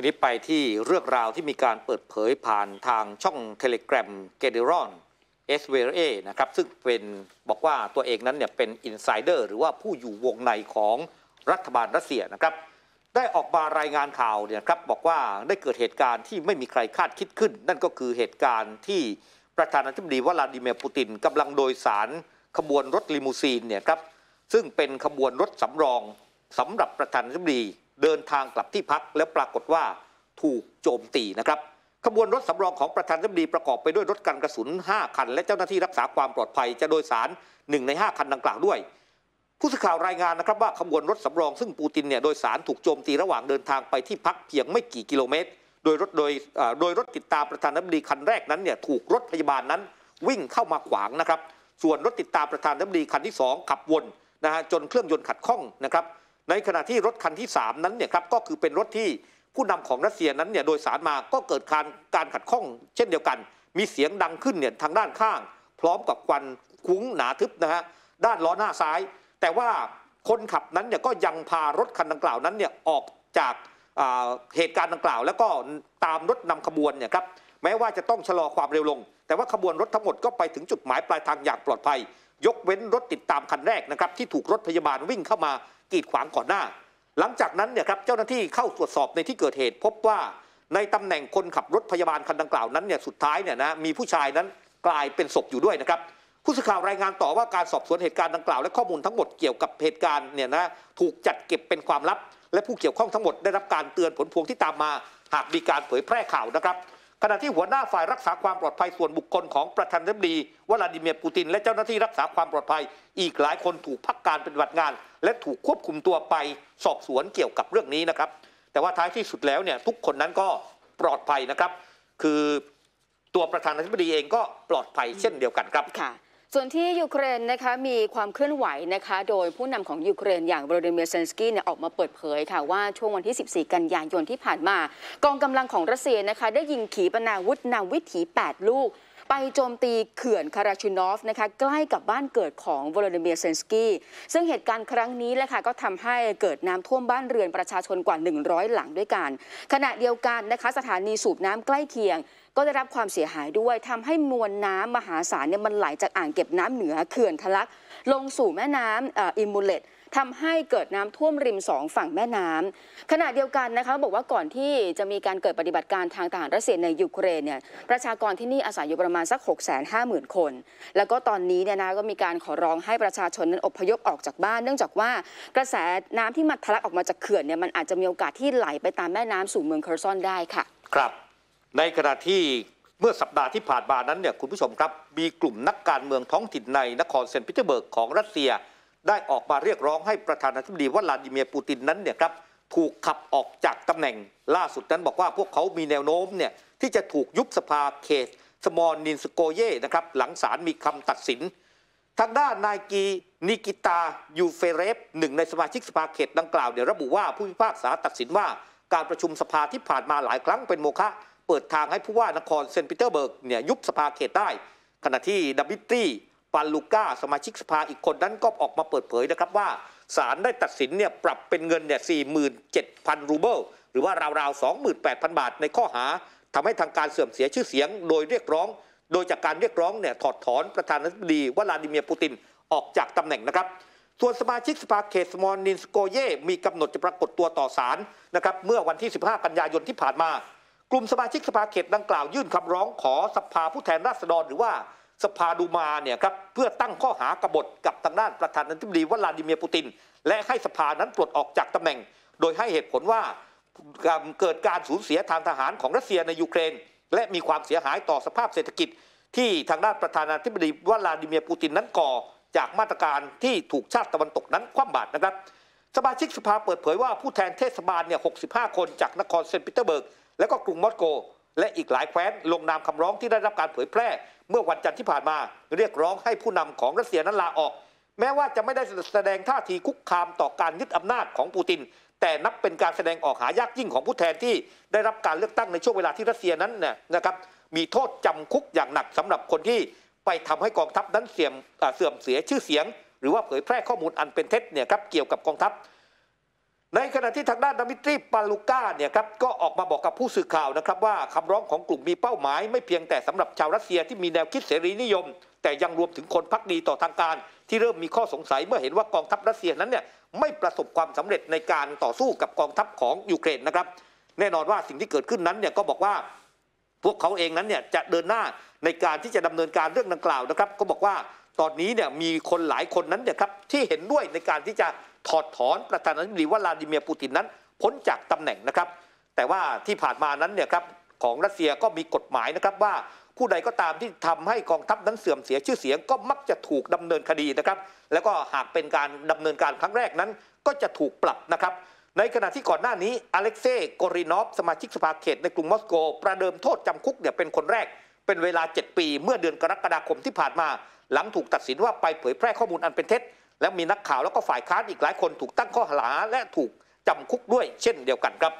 ทีนี้ไปที่เรื่องราวที่มีการเปิดเผยผ่านทางช่องเทเล g r a m General SVR นะครับซึ่งเป็นบอกว่าตัวเองนั้นเนี่ยเป็น insider หรือว่าผู้อยู่วงในของรัฐบาลรัสเซียนะครับ ได้ออกมารายงานข่าวเนี่ยครับบอกว่าได้เกิดเหตุการณ์ที่ไม่มีใครคาดคิดขึ้น นั่นก็คือเหตุการณ์ที่ประธานาธิบดีวลาดิเมียร์ปูตินกำลังโดยสารขบวนรถลิมูซีนเนี่ยครับซึ่งเป็นขบวนรถสำรองสำหรับประธานาธิบดี เดินทางกลับที่พักแล้วปรากฏว่าถูกโจมตีนะครับขบวนรถสำรองของประธานาธิบดีประกอบไปด้วยรถกันกระสุน 5 คัน และเจ้าหน้าที่รักษาความปลอดภัยจะโดยสาร 1 ใน 5 คันดังกล่าวด้วย ผู้สื่อข่าวรายงานนะครับว่าขบวนรถสำรองซึ่งปูตินเนี่ยโดยสารถูกโจมตีระหว่างเดินทางไปที่พักเพียงไม่กี่กิโลเมตร โดยรถโดยโดยรถติดตามประธานาธิบดีคันแรกนั้นเนี่ยถูกรถพยาบาลนั้นวิ่งเข้ามาขวางนะครับ ส่วนรถติดตามประธานาธิบดีคันที่ 2 ขับวนนะฮะจนเครื่องยนต์ขัดข้องนะครับ ในขณะที่รถคันที่ 3 นั้นเนี่ยครับก็คือเป็นรถที่ผู้นำของรัสเซียนั้นเนี่ยโดยสารมาก็เกิดการการขัดข้อง เช่นเดียวกัน มีเสียงดังขึ้นเนี่ยทางด้านข้าง พร้อมกับควันคุ้งหนาทึบนะฮะด้านล้อหน้าซ้าย แต่ว่าคนขับนั้นเนี่ยก็ยังพารถคันดังกล่าวนั้นเนี่ยออกจากเหตุการณ์ดังกล่าว แล้วก็ตามรถนำขบวนเนี่ยครับแม้ว่าจะต้องชะลอความเร็วลง แต่ว่าขบวนรถทั้งหมดก็ไปถึงจุดหมายปลายทางอย่างปลอดภัย ยกเว้นรถติดตามคันแรกนะครับที่ถูกรถพยาบาลวิ่งเข้ามากีดขวางก่อนหน้า หลังจากนั้นเนี่ยครับเจ้าหน้าที่เข้าตรวจสอบในที่เกิดเหตุ พบว่าในตำแหน่งคนขับรถพยาบาลคันดังกล่าวนั้นเนี่ยสุดท้ายเนี่ยนะมีผู้ชายนั้นกลายเป็นศพอยู่ด้วยนะครับผู้สื่อข่าวรายงานต่อว่าการสอบสวนเหตุการณ์ดังกล่าวและข้อมูลทั้งหมดเกี่ยวกับเหตุการณ์เนี่ยนะถูกจัดเก็บเป็นความลับ และผู้เกี่ยวข้องทั้งหมดได้รับการเตือนผลพวงที่ตามมา หากมีการเผยแพร่ข่าวนะครับ ขณะที่หัวหน้าฝ่ายรักษาความปลอดภัยส่วนบุคคลของประธานาธิบดีวลาดิเมียร์ปูติน และเจ้าหน้าที่รักษาความปลอดภัย อีกหลายคนถูกพักการปฏิบัติงาน และถูกควบคุมตัวไปสอบสวนเกี่ยวกับเรื่องนี้นะครับ แต่ว่าท้ายที่สุดแล้วเนี่ยทุกคนนั้นก็ปลอดภัยนะครับ คือตัวประธานาธิบดีเองก็ปลอดภัยเช่นเดียวกันครับค่ะ ส่วนที่ยูเครนนะคะมีความเคลื่อนไหวนะคะโดยผู้นำของยูเครนอย่างโวลดิเมียร์เซนสกี้เนี่ยออกมาเปิดเผยค่ะว่าช่วงวันที่ 14 กันยายนที่ผ่านมา กองกำลังของรัสเซียนะคะได้ยิงขีปนาวุธนำวิถี 8 ลูก ไปโจมตีเขื่อนคาราชูนอฟนะคะใกล้กับบ้านเกิดของโวโลดิเมียร์เซเลนสกี้ซึ่งเหตุการณ์ครั้งนี้แหละค่ะก็ทำให้เกิดน้ำท่วมบ้านเรือนประชาชนกว่า 100 หลังด้วยกัน ขณะเดียวกันนะคะสถานีสูบน้ำใกล้เคียง ก็ได้รับความเสียหายด้วยทำให้มวลน้ำมหาศาลเนี่ยมันไหลจากอ่างเก็บน้ำเหนือเขื่อนทะลัก ลงสู่แม่น้ำอินฮูเลต ทำให้เกิดน้ำท่วมริมสองฝั่งแม่น้ำขณะเดียวกันนะคะบอกว่าก่อนที่จะมีการเกิดปฏิบัติการทางทหารรัสเซียในยูเครนเนี่ยประชากรที่นี่อาศัยอยู่ประมาณสัก 6 5 0 0 0 0 คน แล้วก็ตอนนี้เนี่ยนะก็มีการขอร้องให้ประชาชนนั้นอพยพออกจากบ้าน เนื่องจากว่ากระแสน้ำที่มันทะลักออกมาจากเขื่อนเนี่ยมันอาจจะมีโอกาสที่ไหลไปตามแม่น้ำสู่เมืองเคอร์ซอนได้ค่ะ ครับ ในขณะที่เมื่อสัปดาห์ที่ผ่านมานั้นเนี่ยคุณผู้ชมครับ มีกลุ่มนักการเมืองท้องถิ่นในนครเซนต์ปีเตอร์เบิร์กของรัสเซีย ได้ออกมาเรียกร้องให้ประธานาธิบดีวลาดิเมียร์ปูตินนั้นเนี่ยครับถูกขับออกจากตำแหน่งล่าสุดนั้นบอกว่าพวกเขามีแนวโน้มเนี่ยที่จะถูกยุบสภาเขตสมอลนินสโกเย่นะครับหลังศาลมีคำตัดสิน ทางด้านนายกีนิกิตายูเฟเรฟหนึ่งในสมาชิกสภาเขตดังกล่าวเนี่ยระบุว่าผู้พิพากษาตัดสินว่าการประชุมสภาที่ผ่านมาหลายครั้งเป็นโมฆะเปิดทางให้ผู้ว่านครเซนต์ปีเตอร์เบิร์กเนี่ยยุบสภาเขตได้ ขณะที่ดับบิตรี ปันลูก้าสมาชิกสภาอีกคนนั้นก็ออกมาเปิดเผยนะครับว่าศาลได้ตัดสินเนี่ยปรับเป็นเงินเนี่ย47,000 รูเบิลหรือว่าราวๆ 28,000 บาทในข้อหาทำให้ทางการเสื่อมเสียชื่อเสียง โดยเรียกร้อง โดยจากการเรียกร้องเนี่ยถอดถอนประธานาธิบดีวลาดิเมียร์ปูตินออกจากตำแหน่งนะครับ ส่วนสมาชิกสภาเขตสมอนินสโกเย่มีกำหนดจะปรากฏตัวต่อศาลนะครับเมื่อวันที่ 15 กันยายนที่ผ่านมา กลุ่มสมาชิกสภาเขตดังกล่าวยื่นคำร้องขอสภาผู้แทนราษฎรหรือว่า สภาดูมาเนี่ยครับเพื่อตั้งข้อหากบฏกับทางด้านประธานาธิบดีวลาดิเมียร์ปูติน และให้สภานั้นปลดออกจากตำแหน่ง โดยให้เหตุผลว่าเกิดการสูญเสียทางทหารของรัสเซียในยูเครน และมีความเสียหายต่อสภาพเศรษฐกิจ ที่ทางด้านประธานาธิบดีวลาดิเมียร์ปูตินนั้นก่อจากมาตรการที่ถูกชาติตะวันตกนั้นคว่ำบาตรนะครับ สมาชิกสภาเปิดเผยว่าผู้แทนเทศบาลเนี่ย 65 คนจากนครเซนต์ปีเตอร์เบิร์ก และก็กรุงมอสโก และอีกหลายแคว้นลงนามคำร้องที่ได้รับการเผยแพร่ เมื่อวันจันทร์ที่ผ่านมา เรียกร้องให้ผู้นำของรัสเซียนั้นลาออก แม้ว่าจะไม่ได้แสดงท่าทีคุกคามต่อการยึดอำนาจของปูติน แต่นับเป็นการแสดงออกหายากยิ่งของผู้แทนที่ได้รับการเลือกตั้งในช่วงเวลาที่รัสเซียนั้นนะครับมีโทษจำคุกอย่างหนักสำหรับคนที่ไปทำให้กองทัพนั้นเสื่อมเสื่อมเสียชื่อเสียง หรือว่าเผยแพร่ข้อมูลอันเป็นเท็จเนี่ยครับเกี่ยวกับกองทัพ ในขณะที่ทางด้านดมิตรีปาลูก้าเนี่ยครับก็ออกมาบอกกับผู้สื่อข่าวนะครับว่าคำร้องของกลุ่มมีเป้าหมาย ไม่เพียงแต่สำหรับชาวรัสเซียที่มีแนวคิดเสรีนิยม แต่ยังรวมถึงคนพักดีต่อทางการ ที่เริ่มมีข้อสงสัยเมื่อเห็นว่ากองทัพรัสเซียนั้นเนี่ยไม่ประสบความสำเร็จในการต่อสู้กับกองทัพของยูเครนนะครับ แน่นอนว่าสิ่งที่เกิดขึ้นนั้นเนี่ยก็บอกว่า พวกเขาเองนั้นเนี่ยจะเดินหน้าในการที่จะดำเนินการเรื่องดังกล่าวนะครับ ก็บอกว่า ตอนนี้เนี่ยมีคนหลายคนนั้นเนี่ยครับที่เห็นด้วยในการที่จะถอดถอนประธานาธิบดีวลาดิเมียร์ปูตินนั้นพ้นจากตำแหน่งนะครับ แต่ว่าที่ผ่านมานั้นเนี่ยครับของรัสเซียก็มีกฎหมายนะครับว่าผู้ใดก็ตามที่ทำให้กองทัพนั้นเสื่อมเสียชื่อเสียงก็มักจะถูกดำเนินคดีนะครับ แล้วก็หากเป็นการดำเนินการครั้งแรกนั้น ก็จะถูกปรับนะครับ ในขณะที่ก่อนหน้านี้อเล็กเซ่โกรินอฟสมาชิกสภาเขตในกรุงมอสโก ประเดิมโทษจำคุกเนี่ยเป็นคนแรก เป็นเวลา 7 ปี เมื่อเดือนกรกฎาคมที่ผ่านมา หลังถูกตัดสินว่าไปเผยแพร่ข้อมูลอันเป็นเท็จ และมีนักข่าวแล้วก็ฝ่ายค้านอีกหลายคนถูกตั้งข้อหาและถูกจำคุกด้วยเช่นเดียวกันครับ